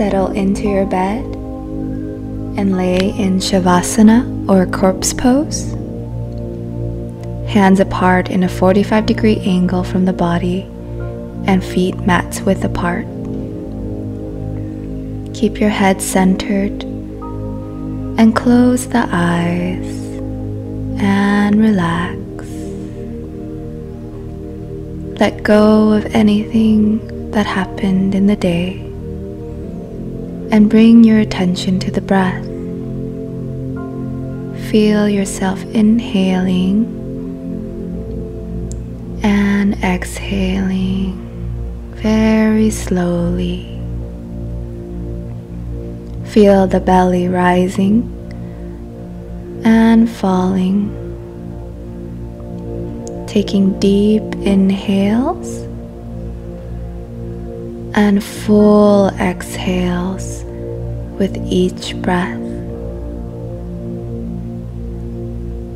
Settle into your bed and lay in Shavasana or corpse pose. Hands apart in a 45 degree angle from the body and feet mats width apart. Keep your head centered and close the eyes and relax. Let go of anything that happened in the day and bring your attention to the breath. Feel yourself inhaling and exhaling very slowly. Feel the belly rising and falling. Taking deep inhales and full exhales with each breath.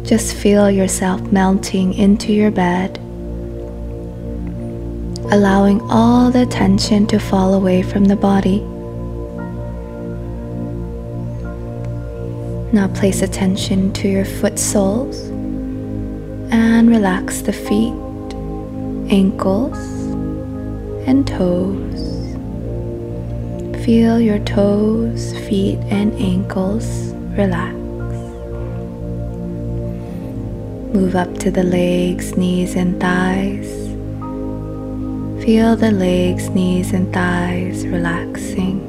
Just feel yourself melting into your bed, allowing all the tension to fall away from the body. Now place attention to your foot soles and relax the feet, ankles, and toes. Feel your toes, feet, and ankles relax. Move up to the legs, knees, and thighs. Feel the legs, knees, and thighs relaxing.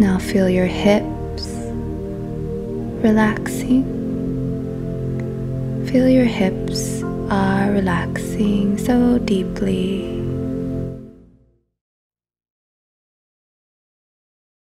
Now feel your hips relaxing. Feel your hips are relaxing so deeply.